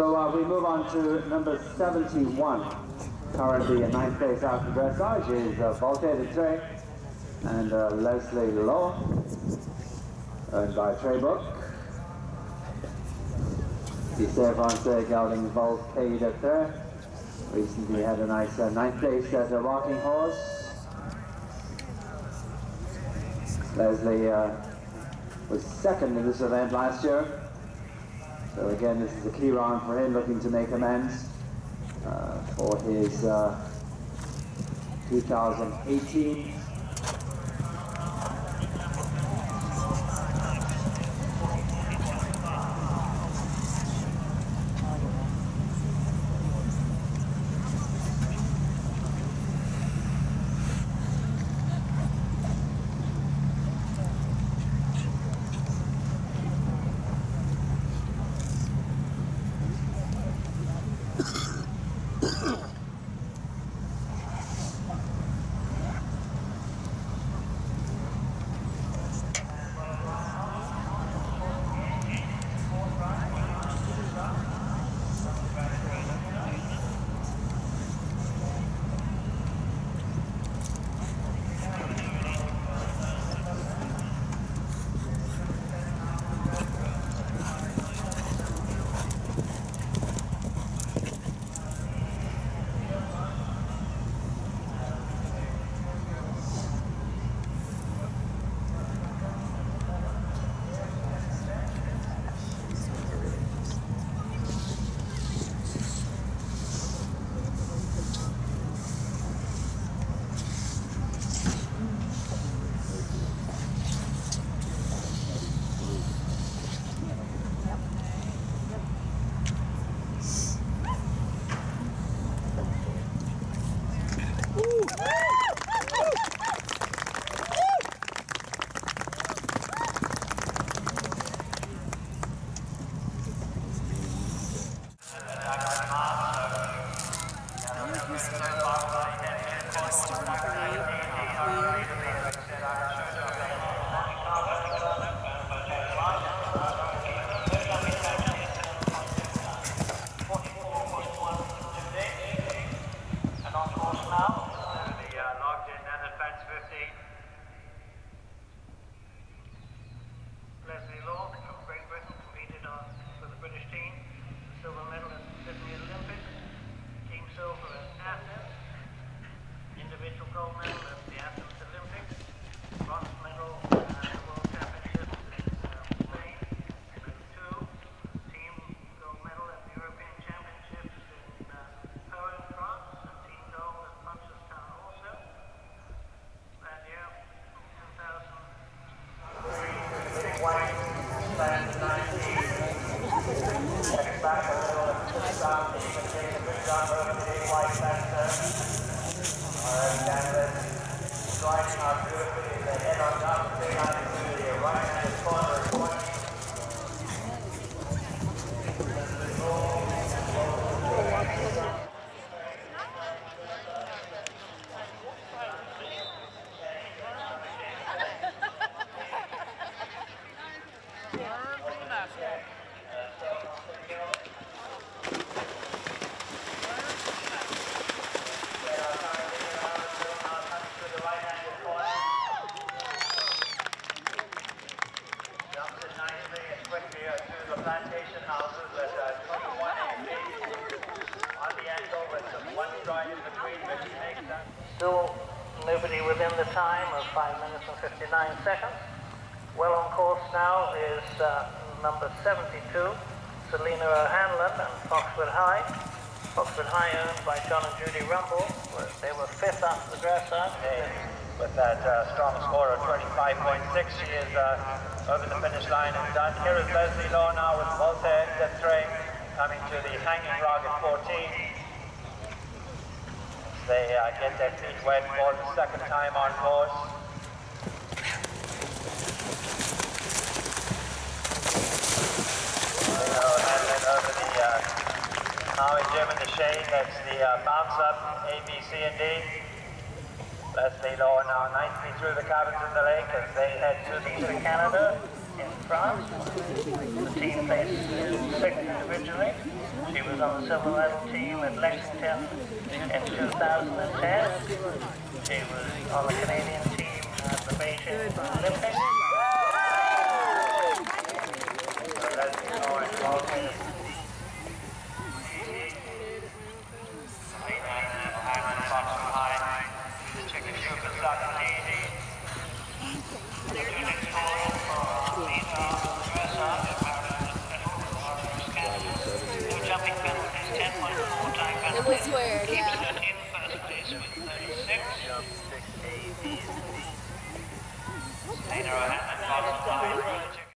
So uh, we move on to number 71. Currently in ninth place after dressage is uh, Voltaire de Tre and uh, Leslie Law, owned by Treybook. Selle Français gelding Voltaire de Tre. Recently had a nice uh, ninth place as a rocking horse. Leslie uh, was second in this event last year. So again, this is a key round for him, looking to make amends uh, for his uh, 2018 Next back a little and push down. You can take a good jump over the big white factor. And then the driving our beautifully, the head on top, the big eye, the right hand corner. Still nobody within the time of 5 minutes and 59 seconds. Well on course now is uh, number 72, Selena O'Hanlon and Foxwood High. Foxwood High owned by John and Judy Rumble. They were fifth after the dressage. With that uh, strong score of 25.6, she is uh, over the finish line and done. Here is Leslie Law now with de Tre coming to the hanging log at 14 they uh, get their feet wet for the second time on course. Over the uh, Jim in the shade, that's the uh, bounce up A, B, C, and D. Leslie Law now nicely through the cabins in the lake as they head to the to Canada in France. The team placed second individually. She was on the silver medal team at Lexington in 2010. She was on the Canadian team at the Beijing Olympics. Is vaulted. Jumping penalties, 10.4 time It penalties. was weird, yeah. In first place with 36. Dana O'Hanlon